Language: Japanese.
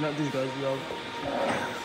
Not these guys, love.